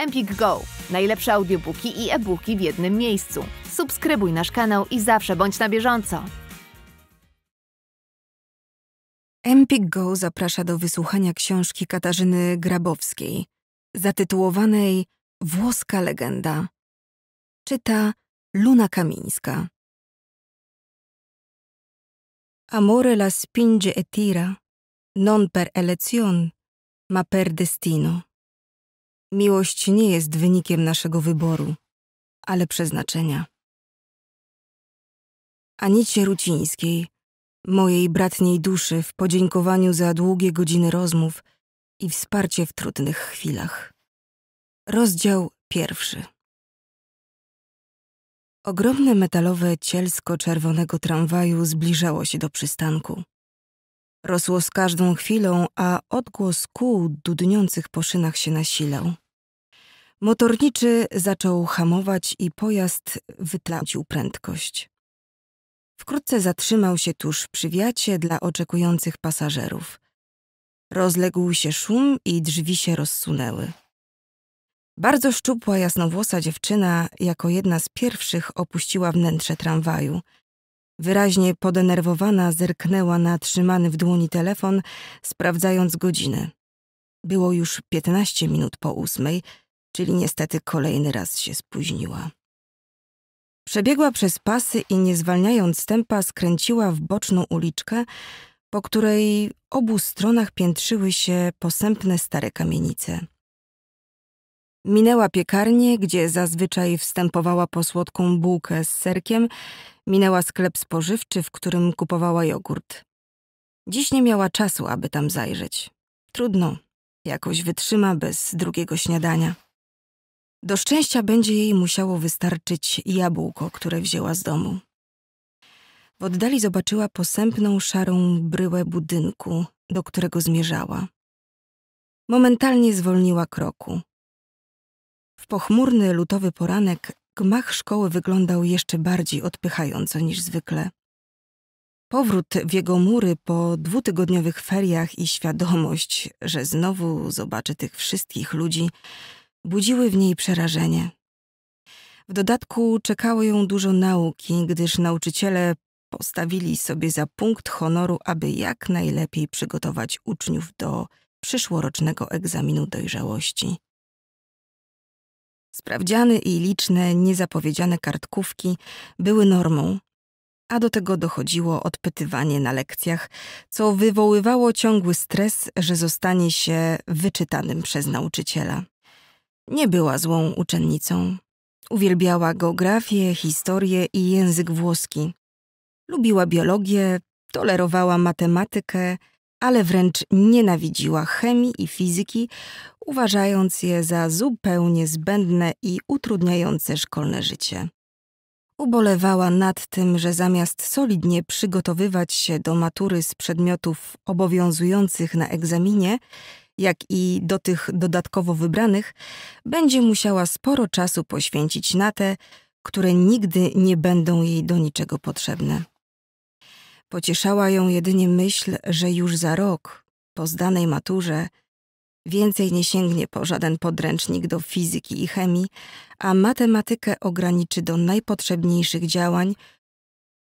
Empik Go. Najlepsze audiobooki i e-booki w jednym miejscu. Subskrybuj nasz kanał i zawsze bądź na bieżąco. Empik Go zaprasza do wysłuchania książki Katarzyny Grabowskiej, zatytułowanej Włoska legenda. Czyta Luna Kamińska. Amore la spinge e tira, non per elezion, ma per destino. Miłość nie jest wynikiem naszego wyboru, ale przeznaczenia. Anicie Rucińskiej, mojej bratniej duszy w podziękowaniu za długie godziny rozmów i wsparcie w trudnych chwilach. Rozdział pierwszy. Ogromne metalowe cielsko czerwonego tramwaju zbliżało się do przystanku. Rosło z każdą chwilą, a odgłos kół dudniących po szynach się nasilał. Motorniczy zaczął hamować i pojazd wytracił prędkość. Wkrótce zatrzymał się tuż przy wiacie dla oczekujących pasażerów. Rozległ się szum i drzwi się rozsunęły. Bardzo szczupła, jasnowłosa dziewczyna jako jedna z pierwszych opuściła wnętrze tramwaju. Wyraźnie podenerwowana zerknęła na trzymany w dłoni telefon, sprawdzając godzinę. Było już piętnaście minut po ósmej, czyli niestety kolejny raz się spóźniła. Przebiegła przez pasy i nie zwalniając tempa skręciła w boczną uliczkę, po której obu stronach piętrzyły się posępne stare kamienice. Minęła piekarnię, gdzie zazwyczaj wstępowała po słodką bułkę z serkiem, minęła sklep spożywczy, w którym kupowała jogurt. Dziś nie miała czasu, aby tam zajrzeć. Trudno, jakoś wytrzyma bez drugiego śniadania. Do szczęścia będzie jej musiało wystarczyć jabłko, które wzięła z domu. W oddali zobaczyła posępną szarą bryłę budynku, do którego zmierzała. Momentalnie zwolniła kroku. W pochmurny lutowy poranek gmach szkoły wyglądał jeszcze bardziej odpychająco niż zwykle. Powrót w jego mury po dwutygodniowych feriach i świadomość, że znowu zobaczy tych wszystkich ludzi, budziły w niej przerażenie. W dodatku czekało ją dużo nauki, gdyż nauczyciele postawili sobie za punkt honoru, aby jak najlepiej przygotować uczniów do przyszłorocznego egzaminu dojrzałości. Sprawdziany i liczne, niezapowiedziane kartkówki były normą, a do tego dochodziło odpytywanie na lekcjach, co wywoływało ciągły stres, że zostanie się wyczytanym przez nauczyciela. Nie była złą uczennicą. Uwielbiała geografię, historię i język włoski. Lubiła biologię, tolerowała matematykę, ale wręcz nienawidziła chemii i fizyki, uważając je za zupełnie zbędne i utrudniające szkolne życie. Ubolewała nad tym, że zamiast solidnie przygotowywać się do matury z przedmiotów obowiązujących na egzaminie, jak i do tych dodatkowo wybranych, będzie musiała sporo czasu poświęcić na te, które nigdy nie będą jej do niczego potrzebne. Pocieszała ją jedynie myśl, że już za rok, po zdanej maturze, więcej nie sięgnie po żaden podręcznik do fizyki i chemii, a matematykę ograniczy do najpotrzebniejszych działań,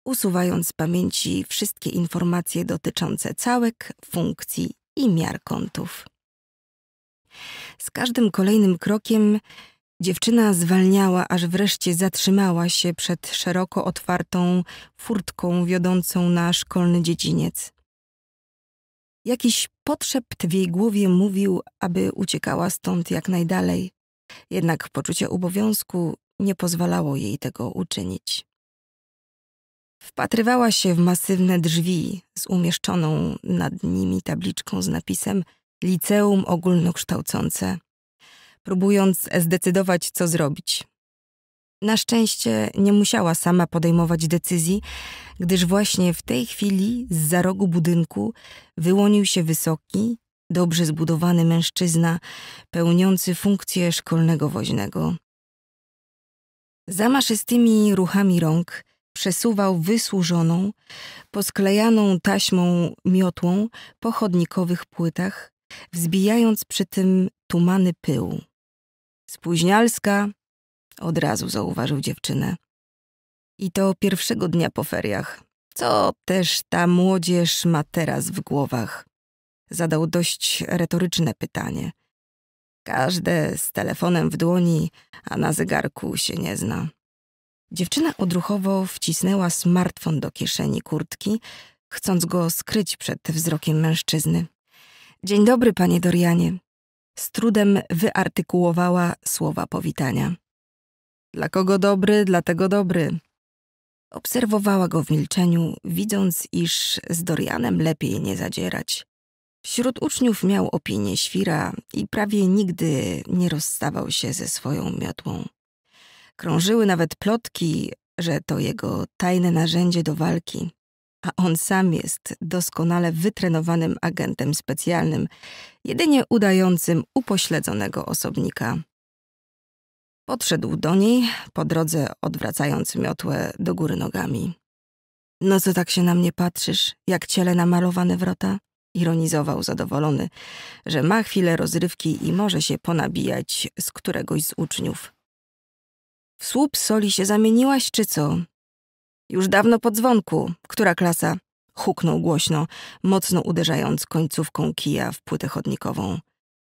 usuwając z pamięci wszystkie informacje dotyczące całek, funkcji i miar kątów. Z każdym kolejnym krokiem dziewczyna zwalniała, aż wreszcie zatrzymała się przed szeroko otwartą furtką wiodącą na szkolny dziedziniec. Jakiś potrzept w jej głowie mówił, aby uciekała stąd jak najdalej, jednak poczucie obowiązku nie pozwalało jej tego uczynić. Wpatrywała się w masywne drzwi z umieszczoną nad nimi tabliczką z napisem liceum ogólnokształcące, próbując zdecydować, co zrobić. Na szczęście nie musiała sama podejmować decyzji, gdyż właśnie w tej chwili z za rogu budynku wyłonił się wysoki, dobrze zbudowany mężczyzna, pełniący funkcję szkolnego woźnego. Zamaszystymi ruchami rąk przesuwał wysłużoną, posklejaną taśmą miotłą po chodnikowych płytach, wzbijając przy tym tumany pyłu. Spóźnialska, od razu zauważył dziewczynę. I to pierwszego dnia po feriach. Co też ta młodzież ma teraz w głowach? Zadał dość retoryczne pytanie. Każde z telefonem w dłoni, a na zegarku się nie zna. Dziewczyna odruchowo wcisnęła smartfon do kieszeni kurtki, chcąc go skryć przed wzrokiem mężczyzny. Dzień dobry, panie Dorianie. Z trudem wyartykułowała słowa powitania. Dla kogo dobry, dlatego dobry. Obserwowała go w milczeniu, widząc, iż z Dorianem lepiej nie zadzierać. Wśród uczniów miał opinię świra i prawie nigdy nie rozstawał się ze swoją miotłą. Krążyły nawet plotki, że to jego tajne narzędzie do walki, a on sam jest doskonale wytrenowanym agentem specjalnym, jedynie udającym upośledzonego osobnika. Podszedł do niej, po drodze odwracając miotłę do góry nogami. No co tak się na mnie patrzysz, jak ciele namalowane wrota? Ironizował zadowolony, że ma chwilę rozrywki i może się ponabijać z któregoś z uczniów. W słup soli się zamieniłaś, czy co? Już dawno po dzwonku. Która klasa? Huknął głośno, mocno uderzając końcówką kija w płytę chodnikową.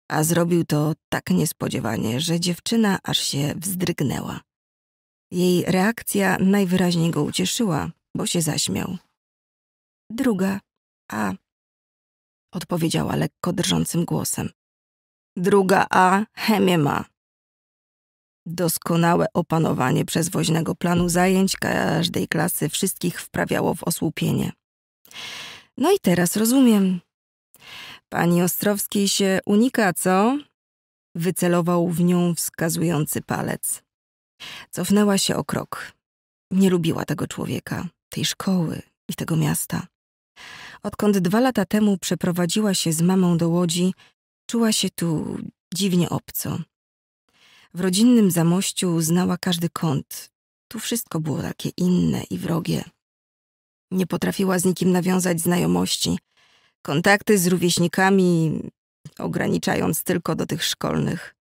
A zrobił to tak niespodziewanie, że dziewczyna aż się wzdrygnęła. Jej reakcja najwyraźniej go ucieszyła, bo się zaśmiał. Druga, a odpowiedziała lekko drżącym głosem. Druga A chemię ma. Doskonałe opanowanie przezwoźnego planu zajęć każdej klasy wszystkich wprawiało w osłupienie. No i teraz rozumiem. Pani Ostrowskiej się unika, co? Wycelował w nią wskazujący palec. Cofnęła się o krok. Nie lubiła tego człowieka, tej szkoły i tego miasta. Odkąd dwa lata temu przeprowadziła się z mamą do Łodzi, czuła się tu dziwnie obco. W rodzinnym zamościu znała każdy kąt. Tu wszystko było takie inne i wrogie. Nie potrafiła z nikim nawiązać znajomości. Kontakty z rówieśnikami ograniczając tylko do tych szkolnych.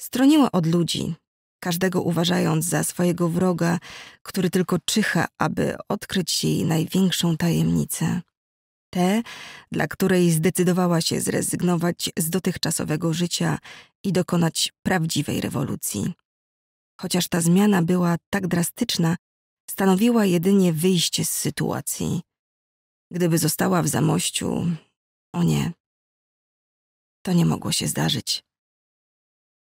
Stroniła od ludzi, każdego uważając za swojego wroga, który tylko czyha, aby odkryć jej największą tajemnicę. Tę, dla której zdecydowała się zrezygnować z dotychczasowego życia i dokonać prawdziwej rewolucji. Chociaż ta zmiana była tak drastyczna, stanowiła jedynie wyjście z sytuacji. Gdyby została w zamościu, o nie, to nie mogło się zdarzyć.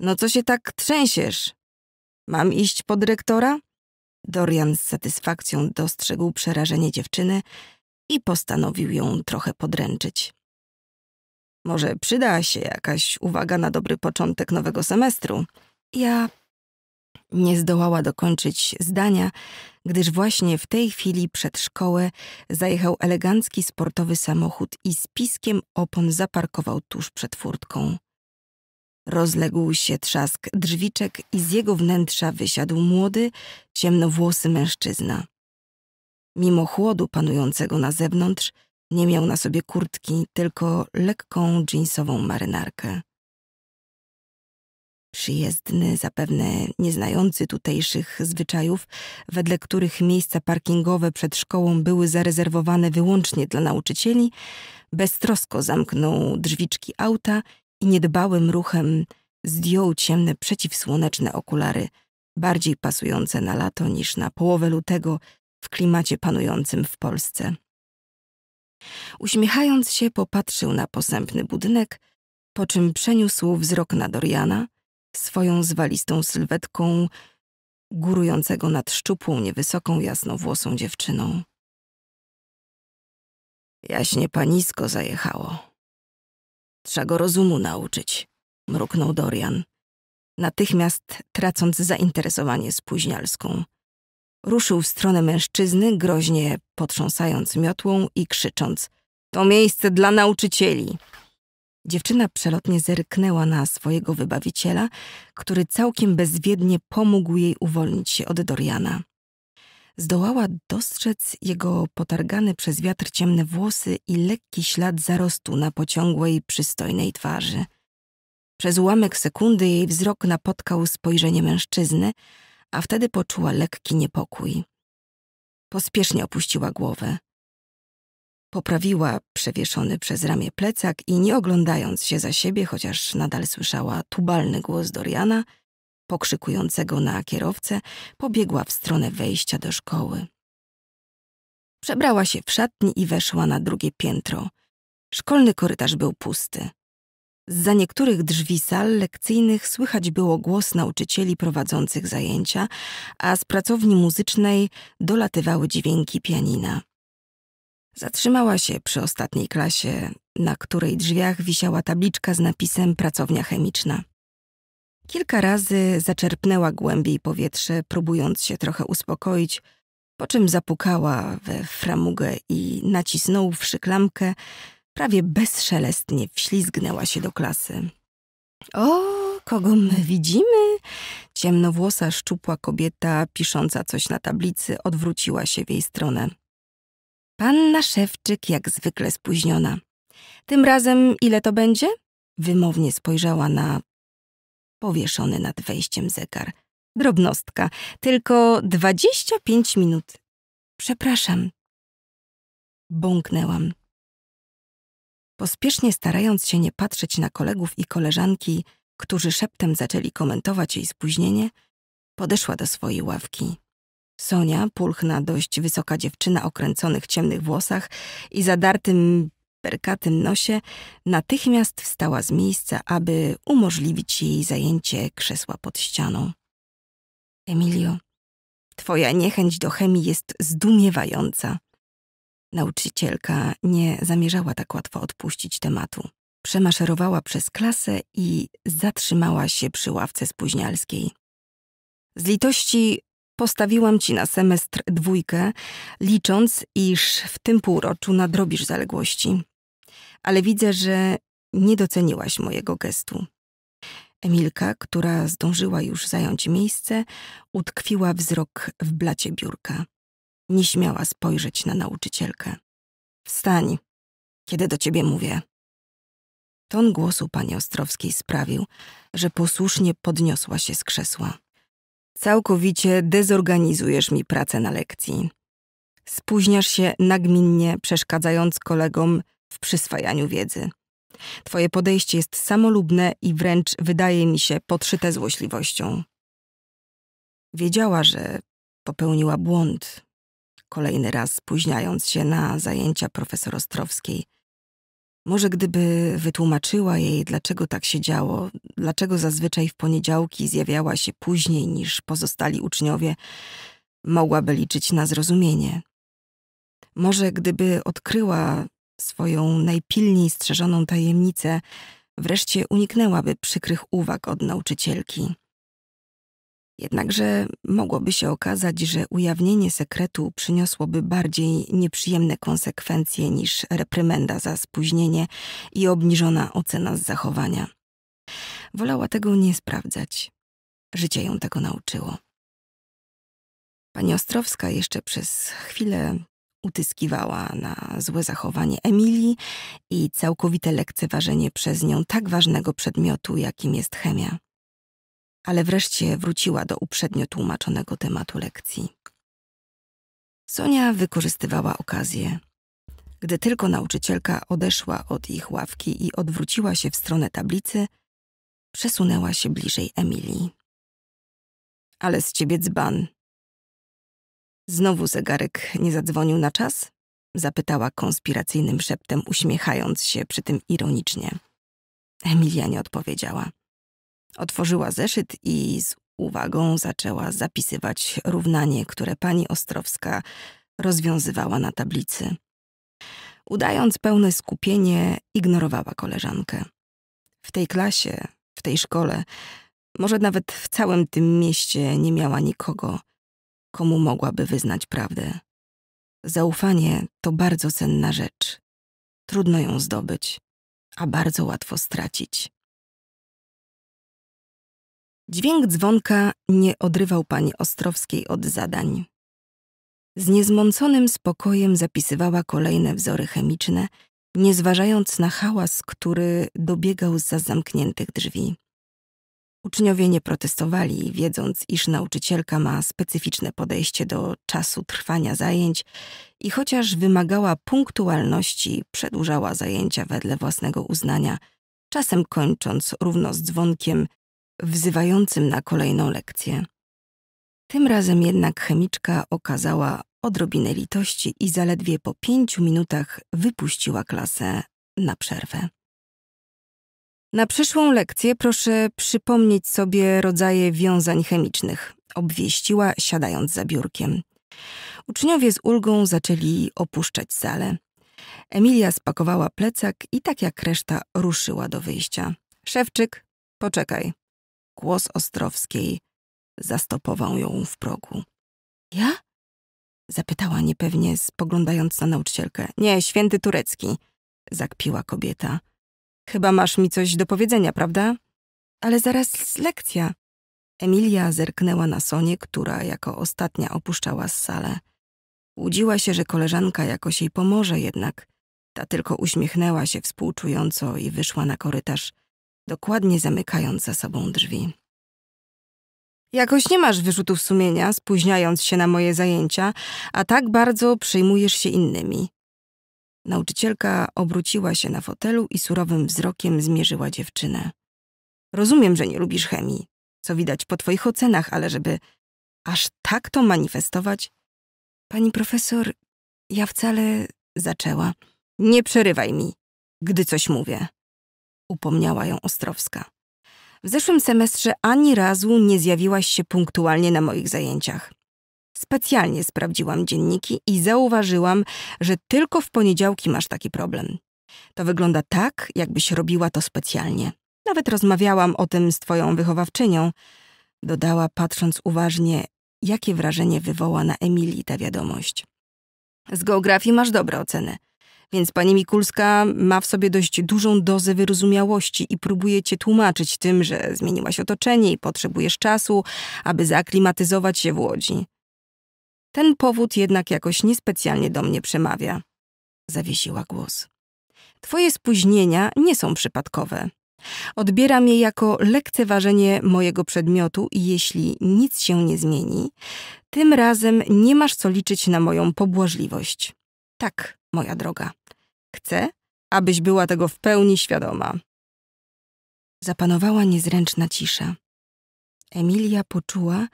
No co się tak trzęsiesz? Mam iść po dyrektora? Dorian z satysfakcją dostrzegł przerażenie dziewczyny i postanowił ją trochę podręczyć. Może przyda się jakaś uwaga na dobry początek nowego semestru. Ja nie zdołała dokończyć zdania, gdyż właśnie w tej chwili przed szkołę zajechał elegancki sportowy samochód i z piskiem opon zaparkował tuż przed furtką. Rozległ się trzask drzwiczek i z jego wnętrza wysiadł młody, ciemnowłosy mężczyzna. Mimo chłodu panującego na zewnątrz, nie miał na sobie kurtki, tylko lekką dżinsową marynarkę. Przyjezdny, zapewne nieznający tutejszych zwyczajów, wedle których miejsca parkingowe przed szkołą były zarezerwowane wyłącznie dla nauczycieli, beztrosko zamknął drzwiczki auta i niedbałym ruchem zdjął ciemne przeciwsłoneczne okulary, bardziej pasujące na lato niż na połowę lutego w klimacie panującym w Polsce. Uśmiechając się, popatrzył na posępny budynek, po czym przeniósł wzrok na Doriana, swoją zwalistą sylwetką górującego nad szczupłą, niewysoką, jasnowłosą dziewczyną. Jaśnie panisko zajechało. Trzeba go rozumu nauczyć, mruknął Dorian, natychmiast tracąc zainteresowanie spóźnialską. Ruszył w stronę mężczyzny, groźnie potrząsając miotłą i krzycząc: To miejsce dla nauczycieli! Dziewczyna przelotnie zerknęła na swojego wybawiciela, który całkiem bezwiednie pomógł jej uwolnić się od Doriana. Zdołała dostrzec jego potargane przez wiatr ciemne włosy i lekki ślad zarostu na pociągłej, przystojnej twarzy. Przez ułamek sekundy jej wzrok napotkał spojrzenie mężczyzny, a wtedy poczuła lekki niepokój. Pospiesznie opuściła głowę. Poprawiła przewieszony przez ramię plecak i nie oglądając się za siebie, chociaż nadal słyszała tubalny głos Doriana, pokrzykującego na kierowcę, pobiegła w stronę wejścia do szkoły. Przebrała się w szatni i weszła na drugie piętro. Szkolny korytarz był pusty. Za niektórych drzwi sal lekcyjnych słychać było głos nauczycieli prowadzących zajęcia, a z pracowni muzycznej dolatywały dźwięki pianina. Zatrzymała się przy ostatniej klasie, na której drzwiach wisiała tabliczka z napisem Pracownia chemiczna. Kilka razy zaczerpnęła głębiej powietrze, próbując się trochę uspokoić, po czym zapukała we framugę i nacisnąwszy klamkę, prawie bezszelestnie wślizgnęła się do klasy. O, kogo my widzimy? Ciemnowłosa, szczupła kobieta, pisząca coś na tablicy, odwróciła się w jej stronę. Panna Szewczyk jak zwykle spóźniona. Tym razem ile to będzie? Wymownie spojrzała na powieszony nad wejściem zegar. Drobnostka, tylko dwadzieścia pięć minut. Przepraszam. Bąknęłam. Pospiesznie starając się nie patrzeć na kolegów i koleżanki, którzy szeptem zaczęli komentować jej spóźnienie, podeszła do swojej ławki. Sonia, pulchna, dość wysoka dziewczyna o kręconych ciemnych włosach i zadartym, perkatym nosie, natychmiast wstała z miejsca, aby umożliwić jej zajęcie krzesła pod ścianą. Emilio, twoja niechęć do chemii jest zdumiewająca. Nauczycielka nie zamierzała tak łatwo odpuścić tematu. Przemaszerowała przez klasę i zatrzymała się przy ławce spóźnialskiej. Z litości postawiłam ci na semestr dwójkę, licząc, iż w tym półroczu nadrobisz zaległości. Ale widzę, że nie doceniłaś mojego gestu. Emilka, która zdążyła już zająć miejsce, utkwiła wzrok w blacie biurka. Nie śmiała spojrzeć na nauczycielkę. Wstań, kiedy do ciebie mówię. Ton głosu pani Ostrowskiej sprawił, że posłusznie podniosła się z krzesła. Całkowicie dezorganizujesz mi pracę na lekcji. Spóźniasz się nagminnie, przeszkadzając kolegom w przyswajaniu wiedzy. Twoje podejście jest samolubne i wręcz wydaje mi się podszyte złośliwością. Wiedziała, że popełniła błąd, kolejny raz spóźniając się na zajęcia profesor Ostrowskiej. Może gdyby wytłumaczyła jej, dlaczego tak się działo, dlaczego zazwyczaj w poniedziałki zjawiała się później niż pozostali uczniowie, mogłaby liczyć na zrozumienie. Może gdyby odkryła swoją najpilniej strzeżoną tajemnicę, wreszcie uniknęłaby przykrych uwag od nauczycielki. Jednakże mogłoby się okazać, że ujawnienie sekretu przyniosłoby bardziej nieprzyjemne konsekwencje niż reprymenda za spóźnienie i obniżona ocena z zachowania. Wolała tego nie sprawdzać. Życie ją tego nauczyło. Pani Ostrowska jeszcze przez chwilę utyskiwała na złe zachowanie Emilii i całkowite lekceważenie przez nią tak ważnego przedmiotu, jakim jest chemia ale wreszcie wróciła do uprzednio tłumaczonego tematu lekcji. Sonia wykorzystywała okazję. Gdy tylko nauczycielka odeszła od ich ławki i odwróciła się w stronę tablicy, przesunęła się bliżej Emilii. Ale z ciebie dzban. Znowu zegarek nie zadzwonił na czas? Zapytała konspiracyjnym szeptem, uśmiechając się przy tym ironicznie. Emilia nie odpowiedziała. Otworzyła zeszyt i z uwagą zaczęła zapisywać równanie, które pani Ostrowska rozwiązywała na tablicy. Udając pełne skupienie, ignorowała koleżankę. W tej klasie, w tej szkole, może nawet w całym tym mieście nie miała nikogo, komu mogłaby wyznać prawdę. Zaufanie to bardzo cenna rzecz. Trudno ją zdobyć, a bardzo łatwo stracić. Dźwięk dzwonka nie odrywał pani Ostrowskiej od zadań. Z niezmąconym spokojem zapisywała kolejne wzory chemiczne, nie zważając na hałas, który dobiegał z zamkniętych drzwi. Uczniowie nie protestowali, wiedząc, iż nauczycielka ma specyficzne podejście do czasu trwania zajęć i chociaż wymagała punktualności, przedłużała zajęcia wedle własnego uznania, czasem kończąc równo z dzwonkiem wzywającym na kolejną lekcję. Tym razem jednak chemiczka okazała odrobinę litości i zaledwie po pięciu minutach wypuściła klasę na przerwę. Na przyszłą lekcję proszę przypomnieć sobie rodzaje wiązań chemicznych, obwieściła, siadając za biurkiem. Uczniowie z ulgą zaczęli opuszczać salę. Emilia spakowała plecak i tak jak reszta ruszyła do wyjścia. Szewczyk, poczekaj. Głos Ostrowskiej zastopował ją w progu. Ja? Zapytała niepewnie, spoglądając na nauczycielkę. Nie, święty turecki, zakpiła kobieta. Chyba masz mi coś do powiedzenia, prawda? Ale zaraz lekcja. Emilia zerknęła na Sonię, która jako ostatnia opuszczała salę. Łudziła się, że koleżanka jakoś jej pomoże, jednak ta tylko uśmiechnęła się współczująco i wyszła na korytarz, dokładnie zamykając za sobą drzwi. Jakoś nie masz wyrzutów sumienia, spóźniając się na moje zajęcia, a tak bardzo przejmujesz się innymi. Nauczycielka obróciła się na fotelu i surowym wzrokiem zmierzyła dziewczynę. Rozumiem, że nie lubisz chemii, co widać po twoich ocenach, ale żeby aż tak to manifestować? Pani profesor, ja wcale zaczęła. Nie przerywaj mi, gdy coś mówię, upomniała ją Ostrowska. W zeszłym semestrze ani razu nie zjawiłaś się punktualnie na moich zajęciach. Specjalnie sprawdziłam dzienniki i zauważyłam, że tylko w poniedziałki masz taki problem. To wygląda tak, jakbyś robiła to specjalnie. Nawet rozmawiałam o tym z twoją wychowawczynią. Dodała, patrząc uważnie, jakie wrażenie wywoła na Emilii ta wiadomość. Z geografii masz dobre oceny, więc pani Mikulska ma w sobie dość dużą dozę wyrozumiałości i próbuje cię tłumaczyć tym, że zmieniłaś otoczenie i potrzebujesz czasu, aby zaaklimatyzować się w Łodzi. Ten powód jednak jakoś niespecjalnie do mnie przemawia. Zawiesiła głos. Twoje spóźnienia nie są przypadkowe. Odbieram je jako lekceważenie mojego przedmiotu i jeśli nic się nie zmieni, tym razem nie masz co liczyć na moją pobłażliwość. Tak, moja droga. Chcę, abyś była tego w pełni świadoma. Zapanowała niezręczna cisza. Emilia poczuła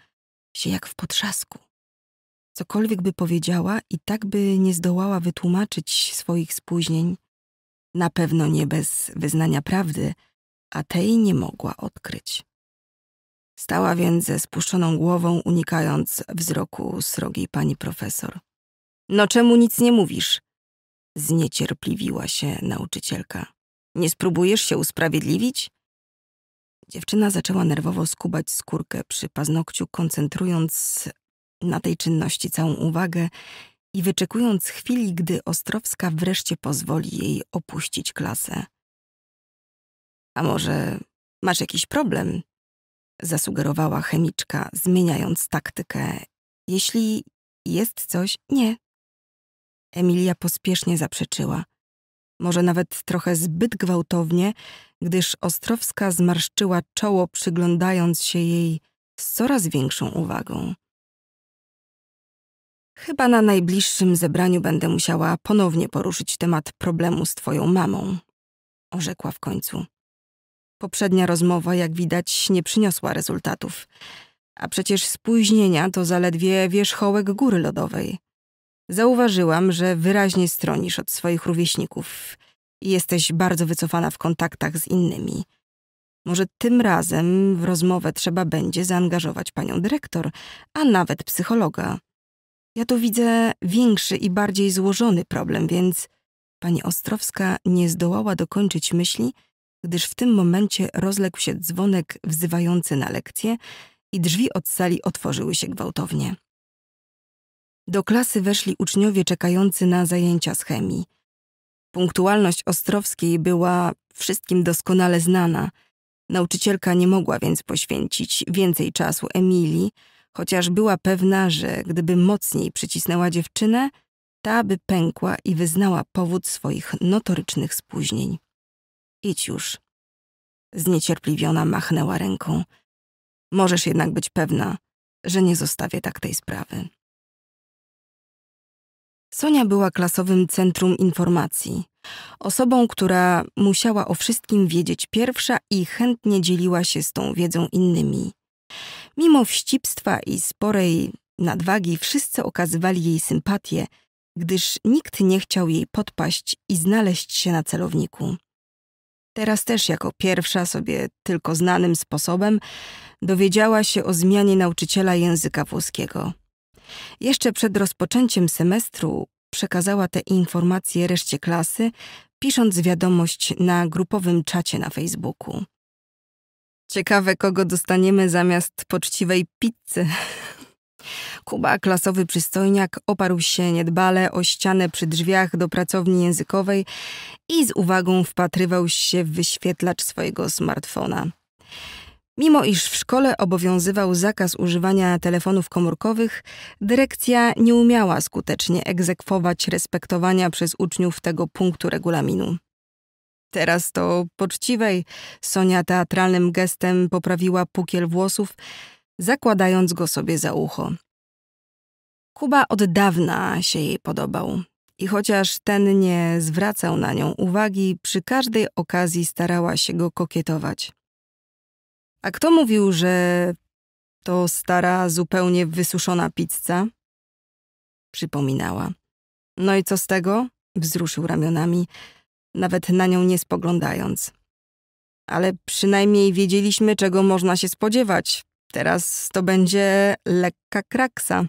się jak w potrzasku. Cokolwiek by powiedziała i tak by nie zdołała wytłumaczyć swoich spóźnień, na pewno nie bez wyznania prawdy, a tej nie mogła odkryć. Stała więc ze spuszczoną głową, unikając wzroku srogiej pani profesor. No czemu nic nie mówisz? Zniecierpliwiła się nauczycielka. Nie spróbujesz się usprawiedliwić? Dziewczyna zaczęła nerwowo skubać skórkę przy paznokciu, koncentrując na tej czynności całą uwagę i wyczekując chwili, gdy Ostrowska wreszcie pozwoli jej opuścić klasę. A może masz jakiś problem? Zasugerowała chemiczka, zmieniając taktykę. Jeśli jest coś, nie. Emilia pospiesznie zaprzeczyła. Może nawet trochę zbyt gwałtownie, gdyż Ostrowska zmarszczyła czoło, przyglądając się jej z coraz większą uwagą. Chyba na najbliższym zebraniu będę musiała ponownie poruszyć temat problemu z twoją mamą, orzekła w końcu. Poprzednia rozmowa, jak widać, nie przyniosła rezultatów. A przecież spóźnienia to zaledwie wierzchołek góry lodowej. Zauważyłam, że wyraźnie stronisz od swoich rówieśników i jesteś bardzo wycofana w kontaktach z innymi. Może tym razem w rozmowę trzeba będzie zaangażować panią dyrektor, a nawet psychologa. Ja tu widzę większy i bardziej złożony problem, więc pani Ostrowska nie zdołała dokończyć myśli, gdyż w tym momencie rozległ się dzwonek wzywający na lekcję i drzwi od sali otworzyły się gwałtownie. Do klasy weszli uczniowie czekający na zajęcia z chemii. Punktualność Ostrowskiej była wszystkim doskonale znana. Nauczycielka nie mogła więc poświęcić więcej czasu Emilii, chociaż była pewna, że gdyby mocniej przycisnęła dziewczynę, ta by pękła i wyznała powód swoich notorycznych spóźnień. Idź już. Zniecierpliwiona machnęła ręką. Możesz jednak być pewna, że nie zostawię tak tej sprawy. Sonia była klasowym centrum informacji. Osobą, która musiała o wszystkim wiedzieć pierwsza i chętnie dzieliła się z tą wiedzą innymi. Mimo wścibstwa i sporej nadwagi, wszyscy okazywali jej sympatię, gdyż nikt nie chciał jej podpaść i znaleźć się na celowniku. Teraz też jako pierwsza sobie tylko znanym sposobem dowiedziała się o zmianie nauczyciela języka włoskiego. Jeszcze przed rozpoczęciem semestru przekazała te informacje reszcie klasy, pisząc wiadomość na grupowym czacie na Facebooku. Ciekawe, kogo dostaniemy zamiast poczciwej pizzy. Kuba, klasowy przystojniak, oparł się niedbale o ścianę przy drzwiach do pracowni językowej i z uwagą wpatrywał się w wyświetlacz swojego smartfona. Mimo iż w szkole obowiązywał zakaz używania telefonów komórkowych, dyrekcja nie umiała skutecznie egzekwować respektowania przez uczniów tego punktu regulaminu. Teraz to poczciwej Sonia teatralnym gestem poprawiła pukiel włosów, zakładając go sobie za ucho. Kuba od dawna się jej podobał i chociaż ten nie zwracał na nią uwagi, przy każdej okazji starała się go kokietować. A kto mówił, że to stara, zupełnie wysuszona pizza? Przypominała. No i co z tego? Wzruszył ramionami, nawet na nią nie spoglądając. Ale przynajmniej wiedzieliśmy, czego można się spodziewać. Teraz to będzie lekka kraksa.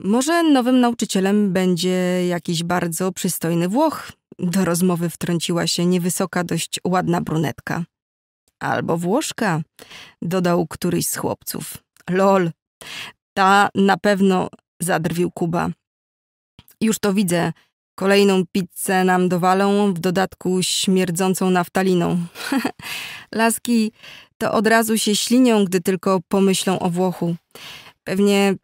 Może nowym nauczycielem będzie jakiś bardzo przystojny Włoch. Do rozmowy wtrąciła się niewysoka, dość ładna brunetka. Albo Włoszka, dodał któryś z chłopców. Lol, ta na pewno zadrwił Kuba. Już to widzę. Kolejną pizzę nam dowalą, w dodatku śmierdzącą naftaliną. Laski to od razu się ślinią, gdy tylko pomyślą o Włochu. Pewnie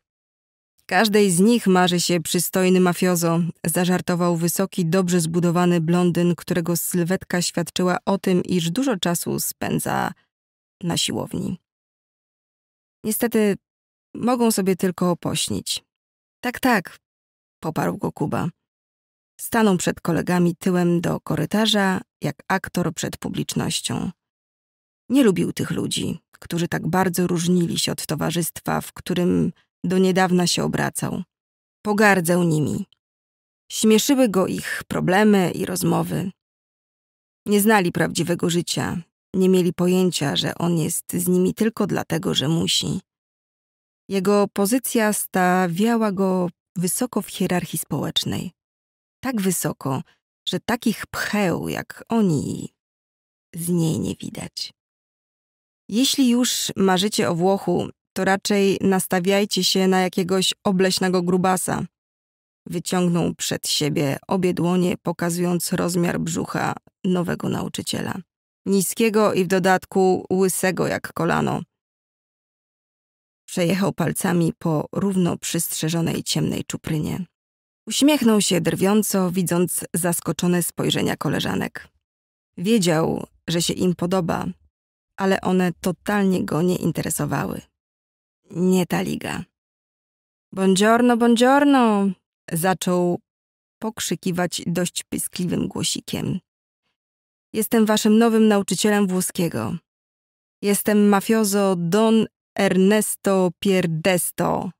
każdej z nich marzy się przystojny mafiozo, zażartował wysoki, dobrze zbudowany blondyn, którego sylwetka świadczyła o tym, iż dużo czasu spędza na siłowni. Niestety mogą sobie tylko opośnić. Tak, tak, poparł go Kuba. Stanął przed kolegami tyłem do korytarza, jak aktor przed publicznością. Nie lubił tych ludzi, którzy tak bardzo różnili się od towarzystwa, w którym do niedawna się obracał. Pogardzał nimi. Śmieszyły go ich problemy i rozmowy. Nie znali prawdziwego życia, nie mieli pojęcia, że on jest z nimi tylko dlatego, że musi. Jego pozycja stawiała go wysoko w hierarchii społecznej. Tak wysoko, że takich pcheł jak oni z niej nie widać. Jeśli już marzycie o Włochu, to raczej nastawiajcie się na jakiegoś obleśnego grubasa. Wyciągnął przed siebie obie dłonie, pokazując rozmiar brzucha nowego nauczyciela. Niskiego i w dodatku łysego jak kolano. Przejechał palcami po równo przystrzeżonej ciemnej czuprynie. Uśmiechnął się drwiąco, widząc zaskoczone spojrzenia koleżanek. Wiedział, że się im podoba, ale one totalnie go nie interesowały nie ta liga. Buongiorno, buongiorno, zaczął pokrzykiwać dość pyskliwym głosikiem. Jestem waszym nowym nauczycielem włoskiego. Jestem mafiozo Don Ernesto Pierdesto.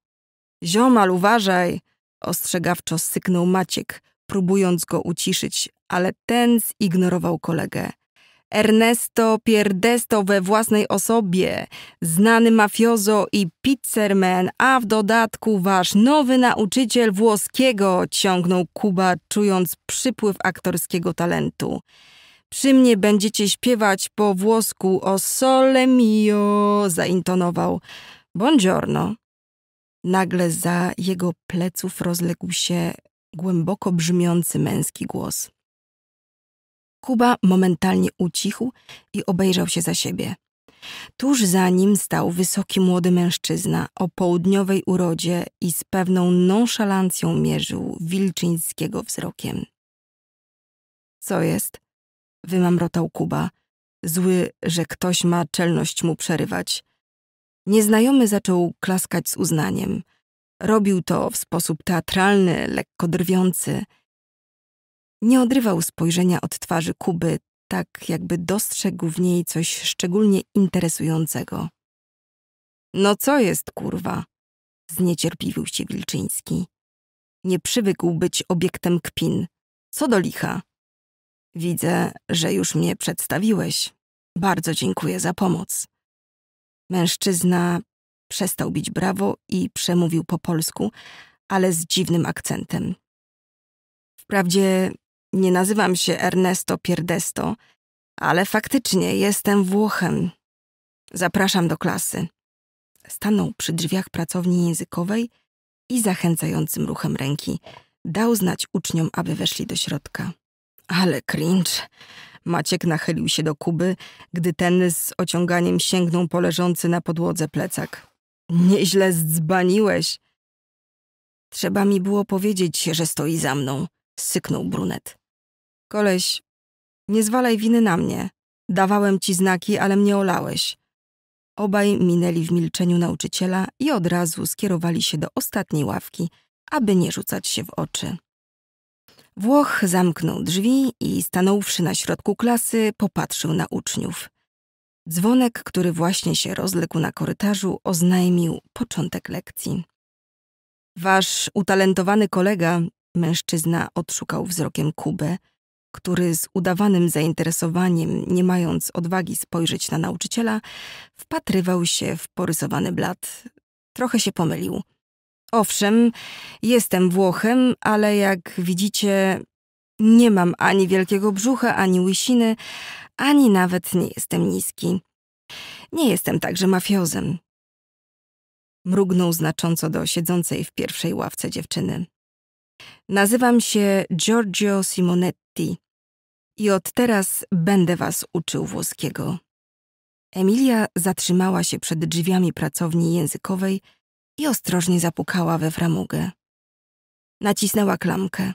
Ziomal, uważaj! Ostrzegawczo syknął Maciek, próbując go uciszyć, ale ten zignorował kolegę. Ernesto Pierdesto we własnej osobie, znany mafiozo i pizzerman, a w dodatku wasz nowy nauczyciel włoskiego, ciągnął Kuba, czując przypływ aktorskiego talentu. Przy mnie będziecie śpiewać po włosku o sole mio, zaintonował. Buongiorno. Nagle za jego pleców rozległ się głęboko brzmiący męski głos. Kuba momentalnie ucichł i obejrzał się za siebie. Tuż za nim stał wysoki młody mężczyzna o południowej urodzie i z pewną nonszalancją mierzył Wilczyńskiego wzrokiem. Co jest? Wymamrotał Kuba, zły, że ktoś ma czelność mu przerywać. Nieznajomy zaczął klaskać z uznaniem. Robił to w sposób teatralny, lekko drwiący. Nie odrywał spojrzenia od twarzy Kuby, tak jakby dostrzegł w niej coś szczególnie interesującego. No co jest, kurwa? Zniecierpliwił się Wilczyński. Nie przywykł być obiektem kpin. Co do licha? Widzę, że już mnie przedstawiłeś. Bardzo dziękuję za pomoc. Mężczyzna przestał bić brawo i przemówił po polsku, ale z dziwnym akcentem. Wprawdzie nie nazywam się Ernesto Pierdesto, ale faktycznie jestem Włochem. Zapraszam do klasy. Stanął przy drzwiach pracowni językowej i zachęcającym ruchem ręki dał znać uczniom, aby weszli do środka. Ale cringe. Maciek nachylił się do Kuby, gdy ten z ociąganiem sięgnął po leżący na podłodze plecak. Nieźle zdzbaniłeś. Trzeba mi było powiedzieć, że stoi za mną, syknął brunet. Koleś, nie zwalaj winy na mnie. Dawałem ci znaki, ale mnie olałeś. Obaj minęli w milczeniu nauczyciela i od razu skierowali się do ostatniej ławki, aby nie rzucać się w oczy. Włoch zamknął drzwi i stanąwszy na środku klasy, popatrzył na uczniów. Dzwonek, który właśnie się rozległ na korytarzu, oznajmił początek lekcji. Wasz utalentowany kolega, mężczyzna odszukał wzrokiem Kubę, który z udawanym zainteresowaniem, nie mając odwagi spojrzeć na nauczyciela, wpatrywał się w porysowany blat. Trochę się pomylił. Owszem, jestem Włochem, ale jak widzicie, nie mam ani wielkiego brzucha, ani łysiny, ani nawet nie jestem niski. Nie jestem także mafiozem. Mrugnął znacząco do siedzącej w pierwszej ławce dziewczyny. Nazywam się Giorgio Simonetti i od teraz będę was uczył włoskiego. Emilia zatrzymała się przed drzwiami pracowni językowej i ostrożnie zapukała we framugę. Nacisnęła klamkę.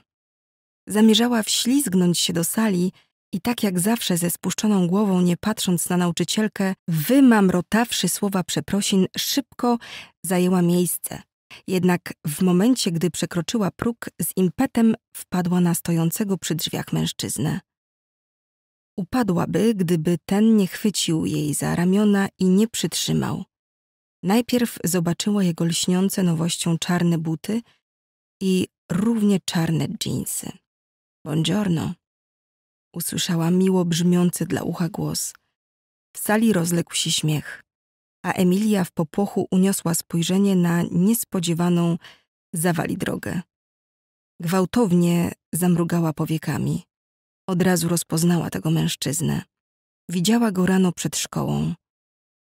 Zamierzała wślizgnąć się do sali i tak jak zawsze ze spuszczoną głową, nie patrząc na nauczycielkę, wymamrotawszy słowa przeprosin, szybko zajęła miejsce. Jednak w momencie, gdy przekroczyła próg, z impetem wpadła na stojącego przy drzwiach mężczyznę. Upadłaby, gdyby ten nie chwycił jej za ramiona i nie przytrzymał. Najpierw zobaczyła jego lśniące nowością czarne buty i równie czarne dżinsy. Buongiorno. Usłyszała miło brzmiący dla ucha głos. W sali rozległ się śmiech, a Emilia w popłochu uniosła spojrzenie na niespodziewaną zawali drogę. Gwałtownie zamrugała powiekami. Od razu rozpoznała tego mężczyznę. Widziała go rano przed szkołą.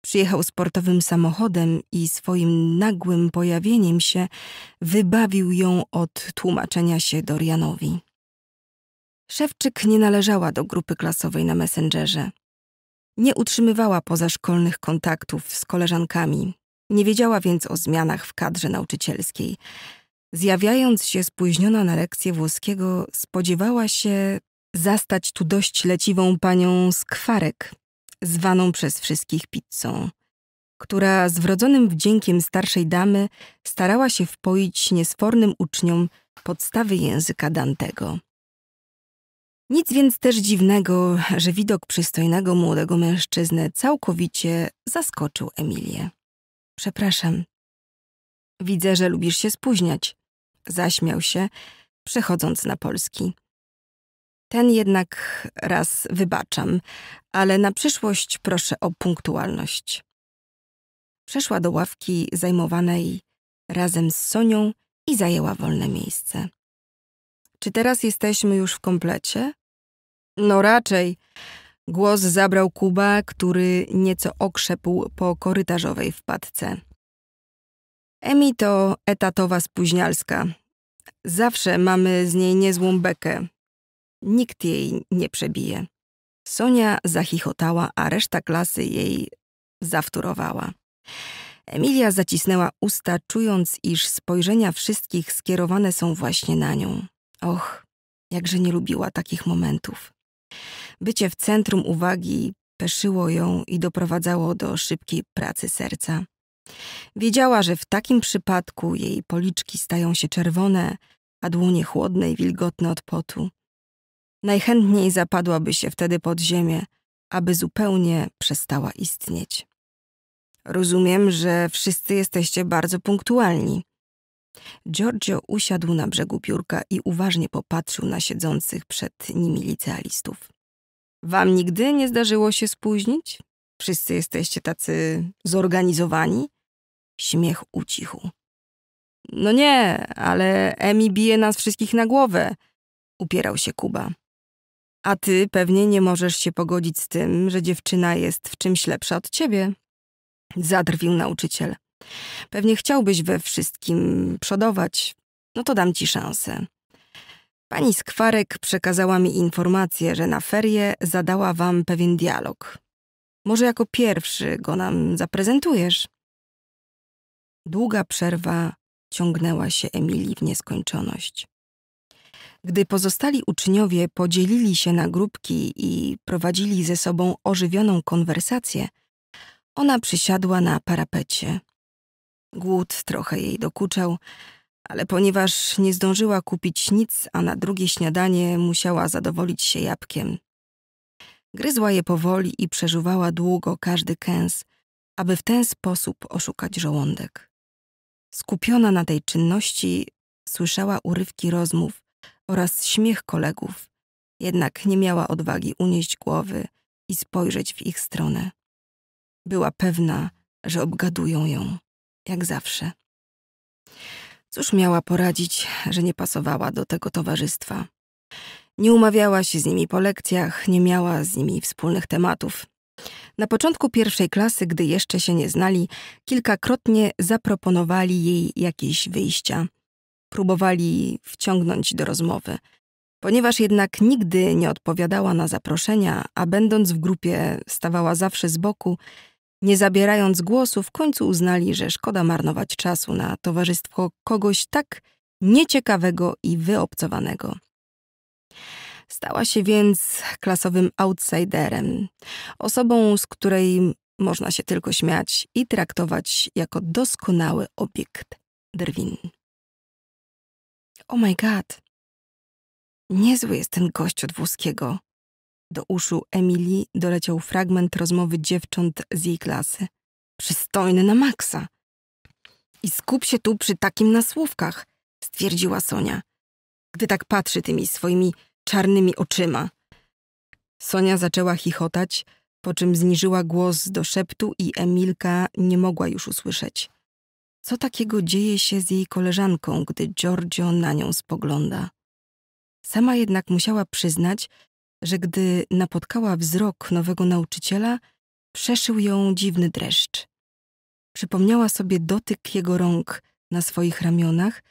Przyjechał sportowym samochodem i swoim nagłym pojawieniem się wybawił ją od tłumaczenia się Dorianowi. Szewczyk nie należała do grupy klasowej na Messengerze. Nie utrzymywała pozaszkolnych kontaktów z koleżankami, nie wiedziała więc o zmianach w kadrze nauczycielskiej. Zjawiając się spóźniona na lekcję włoskiego, spodziewała się zastać tu dość leciwą panią Skwarek, zwaną przez wszystkich pizzą, która z wrodzonym wdziękiem starszej damy starała się wpoić niesfornym uczniom podstawy języka Dantego. Nic więc też dziwnego, że widok przystojnego młodego mężczyzny całkowicie zaskoczył Emilię. Przepraszam. Widzę, że lubisz się spóźniać. Zaśmiał się, przechodząc na polski. Ten jednak raz wybaczam, ale na przyszłość proszę o punktualność. Przeszła do ławki zajmowanej razem z Sonią i zajęła wolne miejsce. Czy teraz jesteśmy już w komplecie? No raczej. Głos zabrał Kuba, który nieco okrzepł po korytarzowej wpadce. Emi to etatowa spóźnialska. Zawsze mamy z niej niezłą bekę. Nikt jej nie przebije. Sonia zachichotała, a reszta klasy jej zawtórowała. Emilia zacisnęła usta, czując, iż spojrzenia wszystkich skierowane są właśnie na nią. Och, jakże nie lubiła takich momentów. Bycie w centrum uwagi peszyło ją i doprowadzało do szybkiej pracy serca. Wiedziała, że w takim przypadku jej policzki stają się czerwone, a dłonie chłodne i wilgotne od potu. Najchętniej zapadłaby się wtedy pod ziemię, aby zupełnie przestała istnieć. Rozumiem, że wszyscy jesteście bardzo punktualni. Giorgio usiadł na brzegu piórka i uważnie popatrzył na siedzących przed nimi licealistów. Wam nigdy nie zdarzyło się spóźnić? Wszyscy jesteście tacy zorganizowani? Śmiech ucichł. No nie, ale Emi bije nas wszystkich na głowę, upierał się Kuba. A ty pewnie nie możesz się pogodzić z tym, że dziewczyna jest w czymś lepsza od ciebie. Zadrwił nauczyciel. Pewnie chciałbyś we wszystkim przodować. No to dam ci szansę. Pani Skwarek przekazała mi informację, że na ferie zadała wam pewien dialog. Może jako pierwszy go nam zaprezentujesz? Długa przerwa ciągnęła się Emilii w nieskończoność. Gdy pozostali uczniowie podzielili się na grupki i prowadzili ze sobą ożywioną konwersację, ona przysiadła na parapecie. Głód trochę jej dokuczał, ale ponieważ nie zdążyła kupić nic, a na drugie śniadanie musiała zadowolić się jabłkiem. Gryzła je powoli i przeżuwała długo każdy kęs, aby w ten sposób oszukać żołądek. Skupiona na tej czynności, słyszała urywki rozmów oraz śmiech kolegów, jednak nie miała odwagi unieść głowy i spojrzeć w ich stronę. Była pewna, że obgadują ją, jak zawsze. Cóż miała poradzić, że nie pasowała do tego towarzystwa? Nie umawiała się z nimi po lekcjach, nie miała z nimi wspólnych tematów. Na początku pierwszej klasy, gdy jeszcze się nie znali, kilkakrotnie zaproponowali jej jakieś wyjścia. Próbowali wciągnąć do rozmowy. Ponieważ jednak nigdy nie odpowiadała na zaproszenia, a będąc w grupie stawała zawsze z boku, nie zabierając głosu, w końcu uznali, że szkoda marnować czasu na towarzystwo kogoś tak nieciekawego i wyobcowanego. Stała się więc klasowym outsiderem, osobą, z której można się tylko śmiać i traktować jako doskonały obiekt drwin. Oh my god, niezły jest ten gość od włoskiego, do uszu Emilii doleciał fragment rozmowy dziewcząt z jej klasy. Przystojny na maksa. I skup się tu przy takim nasłówkach, stwierdziła Sonia, gdy tak patrzy tymi swoimi czarnymi oczyma. Sonia zaczęła chichotać, po czym zniżyła głos do szeptu i Emilka nie mogła już usłyszeć. Co takiego dzieje się z jej koleżanką, gdy Giorgio na nią spogląda? Sama jednak musiała przyznać, że gdy napotkała wzrok nowego nauczyciela, przeszył ją dziwny dreszcz. Przypomniała sobie dotyk jego rąk na swoich ramionach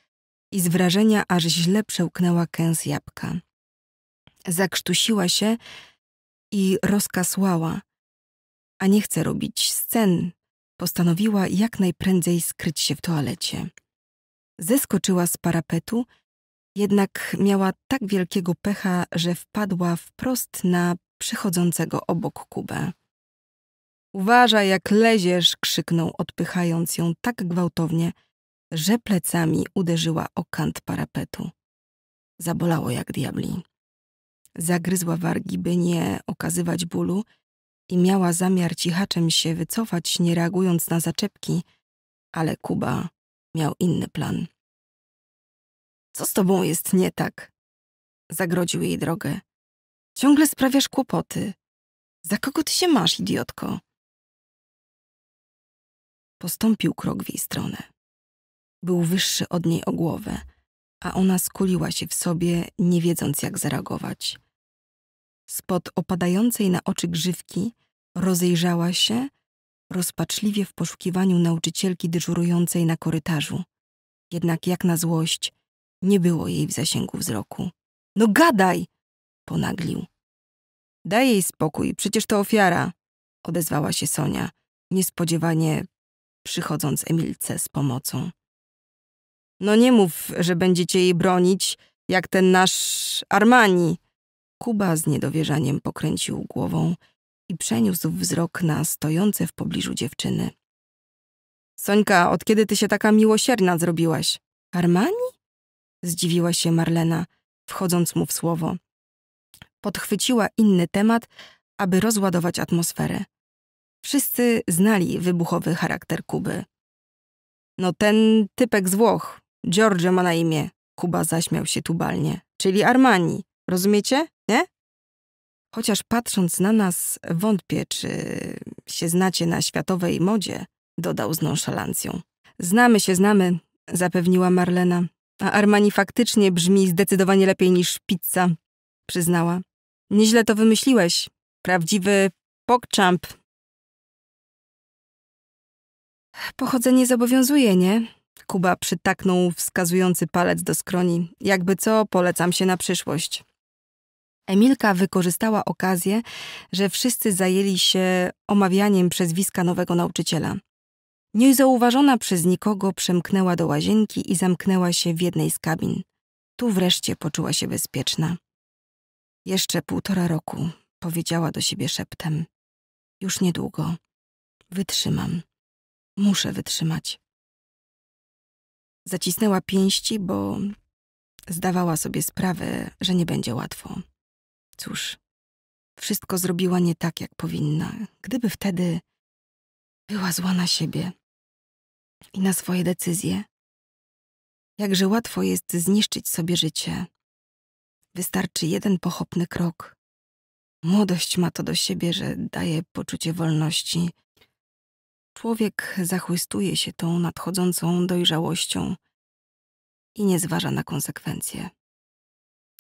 i z wrażenia aż źle przełknęła kęs jabłka. Zakrztusiła się i rozkasłała, a nie chce robić scen. Postanowiła jak najprędzej skryć się w toalecie. Zeskoczyła z parapetu jednak miała tak wielkiego pecha, że wpadła wprost na przychodzącego obok Kubę. Uważaj, jak leziesz, krzyknął, odpychając ją tak gwałtownie, że plecami uderzyła o kant parapetu. Zabolało jak diabli. Zagryzła wargi, by nie okazywać bólu i miała zamiar cichaczem się wycofać, nie reagując na zaczepki, ale Kuba miał inny plan. Co z tobą jest nie tak? Zagrodził jej drogę. Ciągle sprawiasz kłopoty. Za kogo ty się masz, idiotko? Postąpił krok w jej stronę. Był wyższy od niej o głowę, a ona skuliła się w sobie, nie wiedząc jak zareagować. Spod opadającej na oczy grzywki rozejrzała się, rozpaczliwie w poszukiwaniu nauczycielki dyżurującej na korytarzu. Jednak jak na złość nie było jej w zasięgu wzroku. No gadaj! ponaglił. Daj jej spokój, przecież to ofiara, odezwała się Sonia. niespodziewanie przychodząc Emilce z pomocą. No nie mów, że będziecie jej bronić, jak ten nasz Armani. Kuba z niedowierzaniem pokręcił głową i przeniósł wzrok na stojące w pobliżu dziewczyny. Sońka, od kiedy ty się taka miłosierna zrobiłaś? Armani? Zdziwiła się Marlena, wchodząc mu w słowo. Podchwyciła inny temat, aby rozładować atmosferę. Wszyscy znali wybuchowy charakter Kuby. No ten typek z Włoch, Giorgio ma na imię. Kuba zaśmiał się tubalnie. Czyli Armani. Rozumiecie, nie? Chociaż patrząc na nas, wątpię, czy się znacie na światowej modzie, dodał z nonszalancją. Znamy się, znamy, zapewniła Marlena. A Armani faktycznie brzmi zdecydowanie lepiej niż pizza, przyznała. Nieźle to wymyśliłeś. Prawdziwy pokchamp. Pochodzenie zobowiązuje, nie? Kuba przytaknął wskazujący palec do skroni. Jakby co, polecam się na przyszłość. Emilka wykorzystała okazję, że wszyscy zajęli się omawianiem przezwiska nowego nauczyciela. Niezauważona przez nikogo przemknęła do łazienki i zamknęła się w jednej z kabin. Tu wreszcie poczuła się bezpieczna. Jeszcze półtora roku, powiedziała do siebie szeptem. Już niedługo. Wytrzymam. Muszę wytrzymać. Zacisnęła pięści, bo zdawała sobie sprawę, że nie będzie łatwo. Cóż, wszystko zrobiła nie tak, jak powinna. Gdyby wtedy była zła na siebie i na swoje decyzje. Jakże łatwo jest zniszczyć sobie życie. Wystarczy jeden pochopny krok. Młodość ma to do siebie, że daje poczucie wolności Człowiek zachłystuje się tą nadchodzącą dojrzałością i nie zważa na konsekwencje,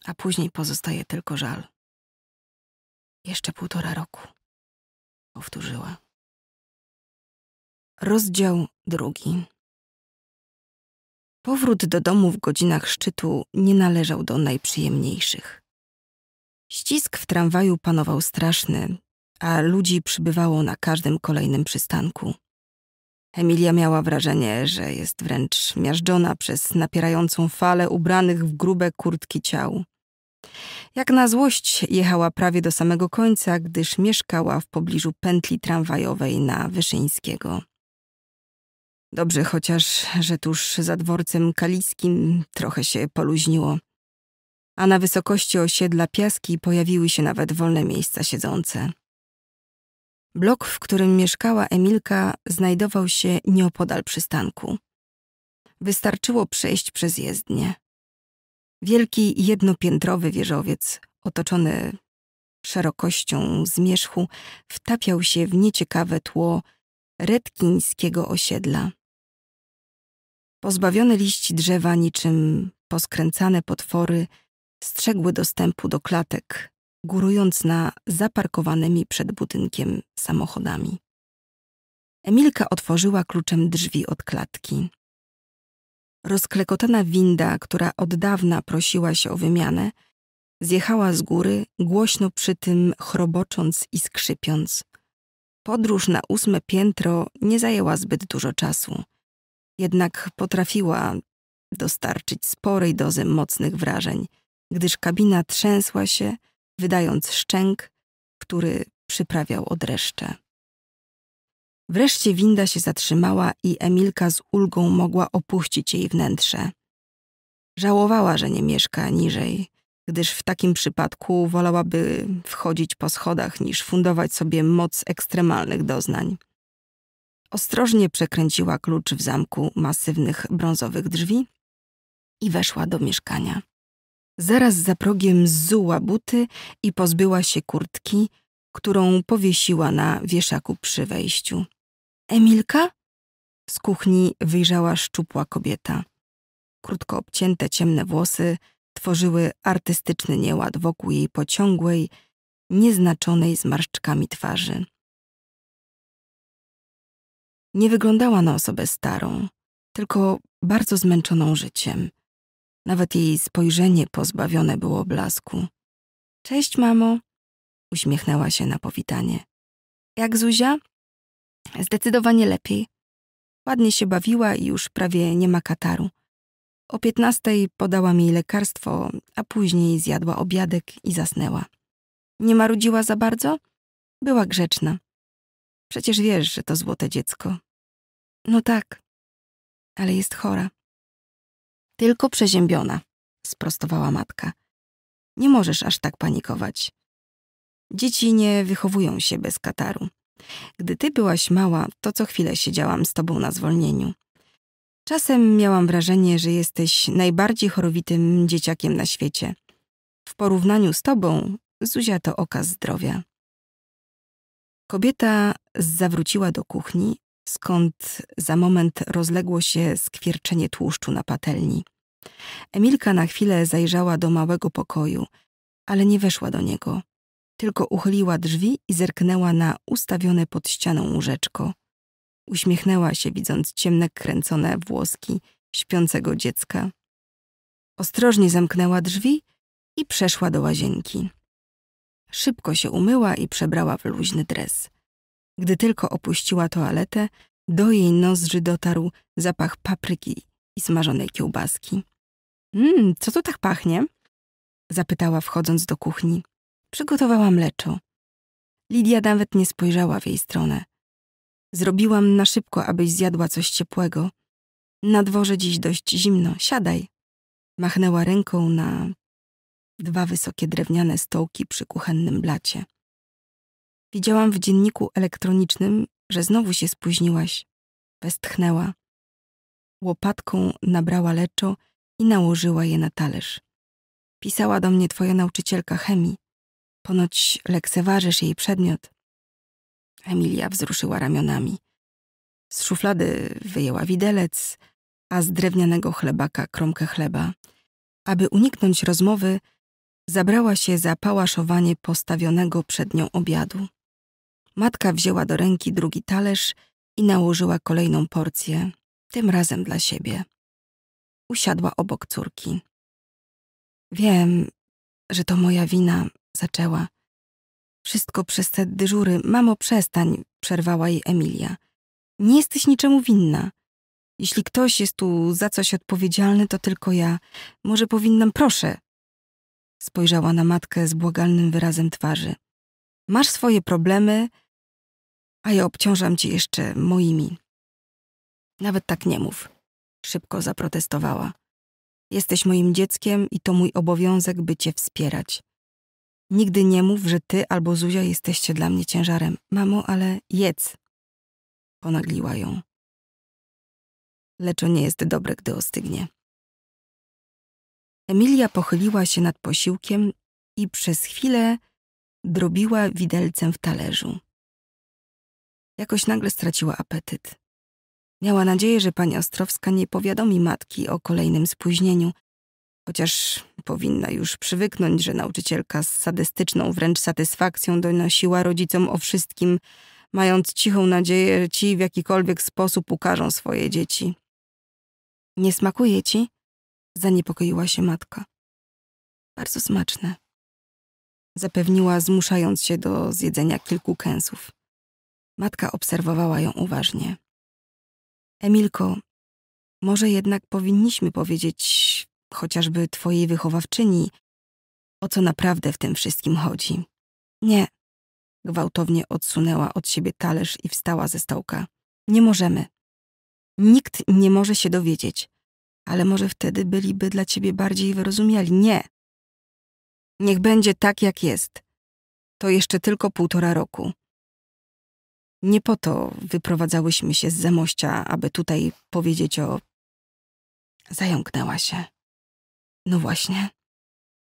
a później pozostaje tylko żal. Jeszcze półtora roku, powtórzyła. Rozdział drugi. Powrót do domu w godzinach szczytu nie należał do najprzyjemniejszych. Ścisk w tramwaju panował straszny, a ludzi przybywało na każdym kolejnym przystanku. Emilia miała wrażenie, że jest wręcz miażdżona przez napierającą falę ubranych w grube kurtki ciał. Jak na złość jechała prawie do samego końca, gdyż mieszkała w pobliżu pętli tramwajowej na Wyszyńskiego. Dobrze chociaż, że tuż za dworcem kaliskim trochę się poluźniło, a na wysokości osiedla Piaski pojawiły się nawet wolne miejsca siedzące. Blok, w którym mieszkała Emilka, znajdował się nieopodal przystanku. Wystarczyło przejść przez jezdnię. Wielki jednopiętrowy wieżowiec, otoczony szerokością zmierzchu, wtapiał się w nieciekawe tło redkińskiego osiedla. Pozbawione liści drzewa niczym poskręcane potwory strzegły dostępu do klatek, górując na zaparkowanymi przed budynkiem samochodami. Emilka otworzyła kluczem drzwi od klatki. Rozklekotana winda, która od dawna prosiła się o wymianę, zjechała z góry, głośno przy tym chrobocząc i skrzypiąc. Podróż na ósme piętro nie zajęła zbyt dużo czasu, jednak potrafiła dostarczyć sporej dozy mocnych wrażeń, gdyż kabina trzęsła się, wydając szczęk, który przyprawiał odreszcze. Wreszcie winda się zatrzymała i Emilka z ulgą mogła opuścić jej wnętrze. Żałowała, że nie mieszka niżej, gdyż w takim przypadku wolałaby wchodzić po schodach niż fundować sobie moc ekstremalnych doznań. Ostrożnie przekręciła klucz w zamku masywnych brązowych drzwi i weszła do mieszkania. Zaraz za progiem zzuła buty i pozbyła się kurtki, którą powiesiła na wieszaku przy wejściu. Emilka? Z kuchni wyjrzała szczupła kobieta. Krótko obcięte ciemne włosy tworzyły artystyczny nieład wokół jej pociągłej, nieznaczonej zmarszczkami twarzy. Nie wyglądała na osobę starą, tylko bardzo zmęczoną życiem. Nawet jej spojrzenie pozbawione było blasku. Cześć, mamo, uśmiechnęła się na powitanie. Jak Zuzia? Zdecydowanie lepiej. Ładnie się bawiła i już prawie nie ma kataru. O piętnastej podała mi lekarstwo, a później zjadła obiadek i zasnęła. Nie marudziła za bardzo? Była grzeczna. Przecież wiesz, że to złote dziecko. No tak, ale jest chora. Tylko przeziębiona, sprostowała matka. Nie możesz aż tak panikować. Dzieci nie wychowują się bez kataru. Gdy ty byłaś mała, to co chwilę siedziałam z tobą na zwolnieniu. Czasem miałam wrażenie, że jesteś najbardziej chorowitym dzieciakiem na świecie. W porównaniu z tobą, Zuzia to okaz zdrowia. Kobieta zawróciła do kuchni, skąd za moment rozległo się skwierczenie tłuszczu na patelni. Emilka na chwilę zajrzała do małego pokoju, ale nie weszła do niego. Tylko uchyliła drzwi i zerknęła na ustawione pod ścianą łóżeczko. Uśmiechnęła się, widząc ciemne, kręcone włoski śpiącego dziecka. Ostrożnie zamknęła drzwi i przeszła do łazienki. Szybko się umyła i przebrała w luźny dres. Gdy tylko opuściła toaletę, do jej nozdrzy dotarł zapach papryki i smażonej kiełbaski. Mmm, co tu tak pachnie? Zapytała wchodząc do kuchni. Przygotowałam mleczo. Lidia nawet nie spojrzała w jej stronę. Zrobiłam na szybko, abyś zjadła coś ciepłego. Na dworze dziś dość zimno. Siadaj. Machnęła ręką na dwa wysokie drewniane stołki przy kuchennym blacie. Widziałam w dzienniku elektronicznym, że znowu się spóźniłaś. Westchnęła. Łopatką nabrała leczo i nałożyła je na talerz. Pisała do mnie twoja nauczycielka chemii. Ponoć lekceważysz jej przedmiot. Emilia wzruszyła ramionami. Z szuflady wyjęła widelec, a z drewnianego chlebaka kromkę chleba. Aby uniknąć rozmowy, zabrała się za pałaszowanie postawionego przed nią obiadu. Matka wzięła do ręki drugi talerz i nałożyła kolejną porcję, tym razem dla siebie. Usiadła obok córki. Wiem, że to moja wina, zaczęła. Wszystko przez te dyżury. Mamo, przestań, przerwała jej Emilia. Nie jesteś niczemu winna. Jeśli ktoś jest tu za coś odpowiedzialny, to tylko ja. Może powinnam, proszę. Spojrzała na matkę z błagalnym wyrazem twarzy. Masz swoje problemy, a ja obciążam cię jeszcze moimi. Nawet tak nie mów, szybko zaprotestowała. Jesteś moim dzieckiem i to mój obowiązek, by cię wspierać. Nigdy nie mów, że ty albo Zuzia jesteście dla mnie ciężarem. Mamo, ale jedz. Ponagliła ją. Lecz nie jest dobre, gdy ostygnie. Emilia pochyliła się nad posiłkiem i przez chwilę drobiła widelcem w talerzu. Jakoś nagle straciła apetyt. Miała nadzieję, że pani Ostrowska nie powiadomi matki o kolejnym spóźnieniu, chociaż powinna już przywyknąć, że nauczycielka z sadystyczną wręcz satysfakcją donosiła rodzicom o wszystkim, mając cichą nadzieję, że ci w jakikolwiek sposób ukażą swoje dzieci. Nie smakuje ci? Zaniepokoiła się matka. Bardzo smaczne. Zapewniła, zmuszając się do zjedzenia kilku kęsów. Matka obserwowała ją uważnie. Emilko, może jednak powinniśmy powiedzieć chociażby twojej wychowawczyni, o co naprawdę w tym wszystkim chodzi. Nie. Gwałtownie odsunęła od siebie talerz i wstała ze stołka. Nie możemy. Nikt nie może się dowiedzieć, ale może wtedy byliby dla ciebie bardziej wyrozumiali. Nie. Niech będzie tak, jak jest. To jeszcze tylko półtora roku. Nie po to wyprowadzałyśmy się z Zamościa, aby tutaj powiedzieć o... Zająknęła się. No właśnie.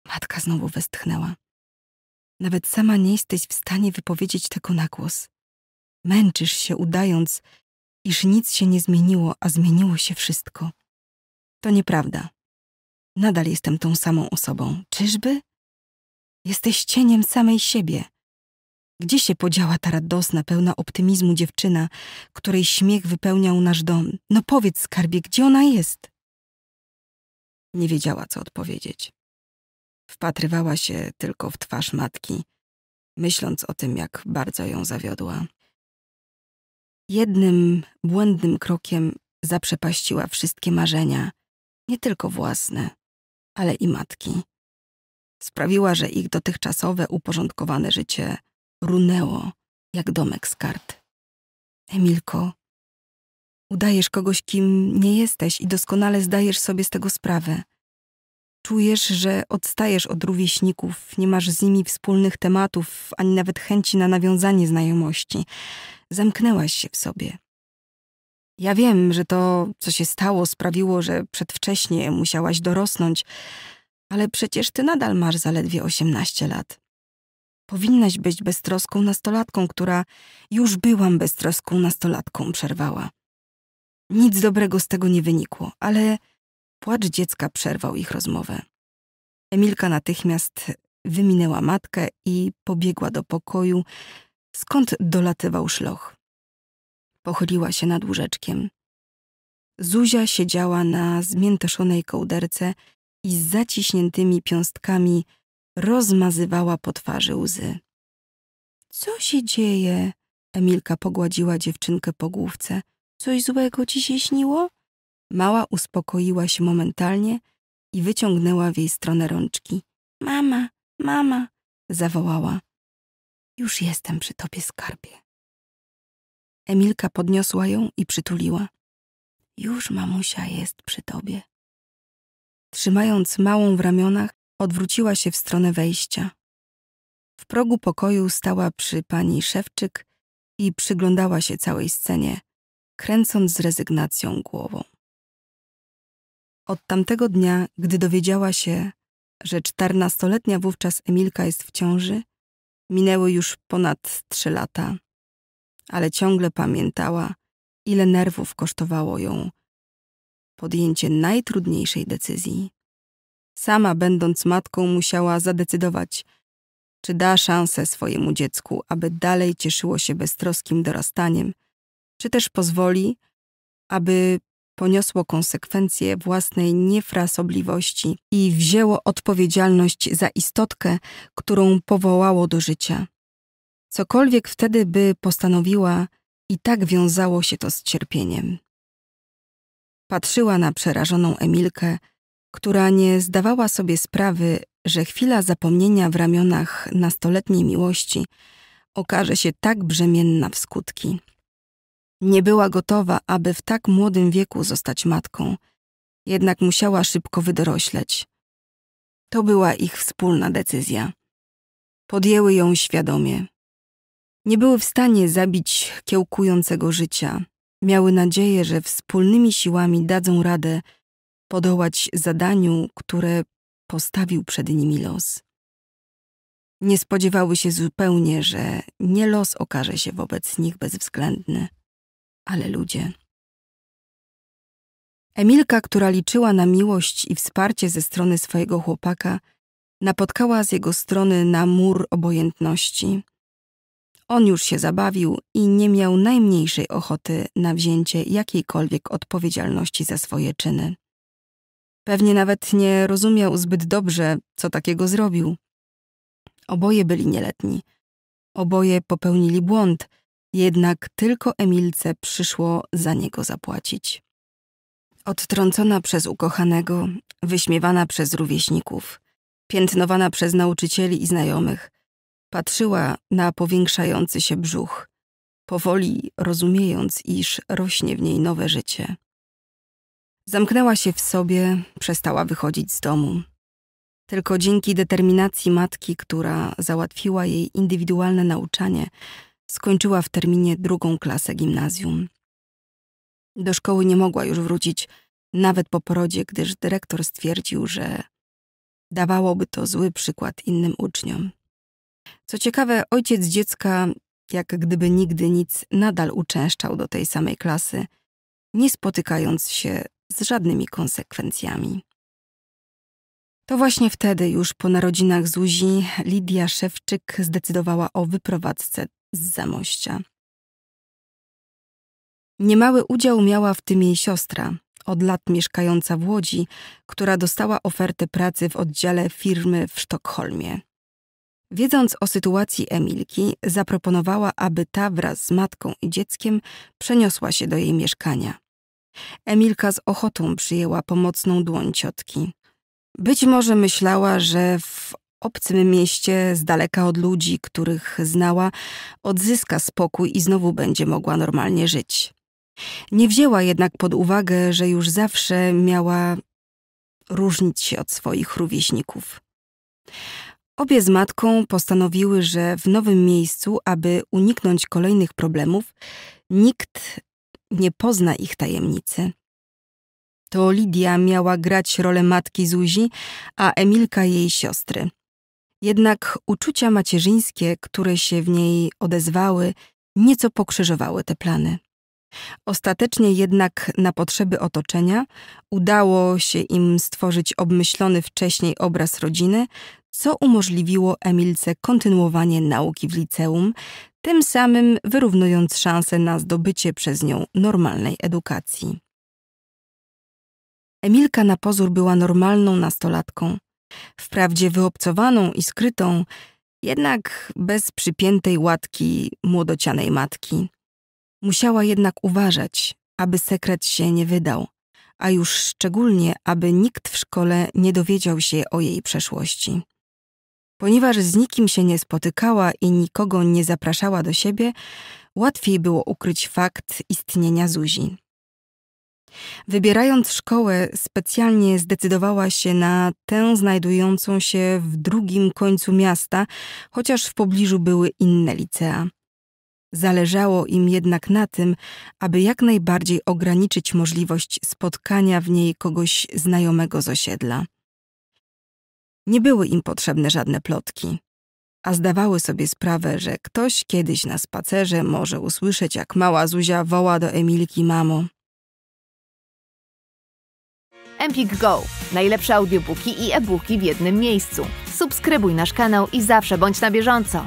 Matka znowu westchnęła. Nawet sama nie jesteś w stanie wypowiedzieć tego na głos. Męczysz się, udając, iż nic się nie zmieniło, a zmieniło się wszystko. To nieprawda. Nadal jestem tą samą osobą. Czyżby? Jesteś cieniem samej siebie. Gdzie się podziała ta radosna, pełna optymizmu dziewczyna, której śmiech wypełniał nasz dom? No powiedz, skarbie, gdzie ona jest? Nie wiedziała, co odpowiedzieć. Wpatrywała się tylko w twarz matki, myśląc o tym, jak bardzo ją zawiodła. Jednym błędnym krokiem zaprzepaściła wszystkie marzenia, nie tylko własne, ale i matki. Sprawiła, że ich dotychczasowe, uporządkowane życie runęło jak domek z kart. Emilko, udajesz kogoś, kim nie jesteś i doskonale zdajesz sobie z tego sprawę. Czujesz, że odstajesz od rówieśników, nie masz z nimi wspólnych tematów, ani nawet chęci na nawiązanie znajomości. Zamknęłaś się w sobie. Ja wiem, że to, co się stało, sprawiło, że przedwcześnie musiałaś dorosnąć, ale przecież ty nadal masz zaledwie 18 lat. Powinnaś być beztroską nastolatką, która już byłam beztroską nastolatką, przerwała. Nic dobrego z tego nie wynikło, ale płacz dziecka przerwał ich rozmowę. Emilka natychmiast wyminęła matkę i pobiegła do pokoju, skąd dolatywał szloch. Pochyliła się nad łóżeczkiem. Zuzia siedziała na zmiętoszonej kołderce i z zaciśniętymi piąstkami rozmazywała po twarzy łzy. Co się dzieje? Emilka pogładziła dziewczynkę po główce. Coś złego ci się śniło? Mała uspokoiła się momentalnie i wyciągnęła w jej stronę rączki. Mama, mama, zawołała. Już jestem przy tobie, skarbie. Emilka podniosła ją i przytuliła. Już mamusia jest przy tobie. Trzymając małą w ramionach, odwróciła się w stronę wejścia. W progu pokoju stała przy pani Szewczyk i przyglądała się całej scenie, kręcąc z rezygnacją głową. Od tamtego dnia, gdy dowiedziała się, że czternastoletnia wówczas Emilka jest w ciąży, minęły już ponad trzy lata, ale ciągle pamiętała, ile nerwów kosztowało ją podjęcie najtrudniejszej decyzji. Sama, będąc matką, musiała zadecydować, czy da szansę swojemu dziecku, aby dalej cieszyło się beztroskim dorastaniem, czy też pozwoli, aby poniosło konsekwencje własnej niefrasobliwości i wzięło odpowiedzialność za istotkę, którą powołało do życia. Cokolwiek wtedy by postanowiła, i tak wiązało się to z cierpieniem. Patrzyła na przerażoną Emilkę, która nie zdawała sobie sprawy, że chwila zapomnienia w ramionach nastoletniej miłości okaże się tak brzemienna w skutki. Nie była gotowa, aby w tak młodym wieku zostać matką, jednak musiała szybko wydorośleć. To była ich wspólna decyzja. Podjęły ją świadomie. Nie były w stanie zabić kiełkującego życia. Miały nadzieję, że wspólnymi siłami dadzą radę podołać zadaniu, które postawił przed nimi los. Nie spodziewały się zupełnie, że nie los okaże się wobec nich bezwzględny, ale ludzie. Emilka, która liczyła na miłość i wsparcie ze strony swojego chłopaka, napotkała z jego strony na mur obojętności. On już się zabawił i nie miał najmniejszej ochoty na wzięcie jakiejkolwiek odpowiedzialności za swoje czyny. Pewnie nawet nie rozumiał zbyt dobrze, co takiego zrobił. Oboje byli nieletni. Oboje popełnili błąd, jednak tylko Emilce przyszło za niego zapłacić. Odtrącona przez ukochanego, wyśmiewana przez rówieśników, piętnowana przez nauczycieli i znajomych, patrzyła na powiększający się brzuch, powoli rozumiejąc, iż rośnie w niej nowe życie. Zamknęła się w sobie, przestała wychodzić z domu. Tylko dzięki determinacji matki, która załatwiła jej indywidualne nauczanie, skończyła w terminie drugą klasę gimnazjum. Do szkoły nie mogła już wrócić, nawet po porodzie, gdyż dyrektor stwierdził, że dawałoby to zły przykład innym uczniom. Co ciekawe, ojciec dziecka, jak gdyby nigdy nic, nadal uczęszczał do tej samej klasy, nie spotykając się z żadnymi konsekwencjami. To właśnie wtedy, już po narodzinach Zuzi, Lidia Szewczyk zdecydowała o wyprowadzce z Zamościa. Niemały udział miała w tym jej siostra, od lat mieszkająca w Łodzi, która dostała ofertę pracy w oddziale firmy w Sztokholmie. Wiedząc o sytuacji Emilki, zaproponowała, aby ta wraz z matką i dzieckiem przeniosła się do jej mieszkania. Emilka z ochotą przyjęła pomocną dłoń ciotki. Być może myślała, że w obcym mieście, z daleka od ludzi, których znała, odzyska spokój i znowu będzie mogła normalnie żyć. Nie wzięła jednak pod uwagę, że już zawsze miała różnić się od swoich rówieśników. Obie z matką postanowiły, że w nowym miejscu, aby uniknąć kolejnych problemów, nikt nie pozna ich tajemnicy. To Lidia miała grać rolę matki Zuzi, a Emilka jej siostry. Jednak uczucia macierzyńskie, które się w niej odezwały, nieco pokrzyżowały te plany. Ostatecznie jednak na potrzeby otoczenia udało się im stworzyć obmyślony wcześniej obraz rodziny, co umożliwiło Emilce kontynuowanie nauki w liceum, tym samym wyrównując szanse na zdobycie przez nią normalnej edukacji. Emilka na pozór była normalną nastolatką, wprawdzie wyobcowaną i skrytą, jednak bez przypiętej łatki młodocianej matki. Musiała jednak uważać, aby sekret się nie wydał, a już szczególnie, aby nikt w szkole nie dowiedział się o jej przeszłości. Ponieważ z nikim się nie spotykała i nikogo nie zapraszała do siebie, łatwiej było ukryć fakt istnienia Zuzi. Wybierając szkołę, specjalnie zdecydowała się na tę znajdującą się w drugim końcu miasta, chociaż w pobliżu były inne licea. Zależało im jednak na tym, aby jak najbardziej ograniczyć możliwość spotkania w niej kogoś znajomego z osiedla. Nie były im potrzebne żadne plotki, a zdawały sobie sprawę, że ktoś kiedyś na spacerze może usłyszeć, jak mała Zuzia woła do Emilki mamo. Empik Go. Najlepsze audiobooki i e-booki w jednym miejscu. Subskrybuj nasz kanał i zawsze bądź na bieżąco.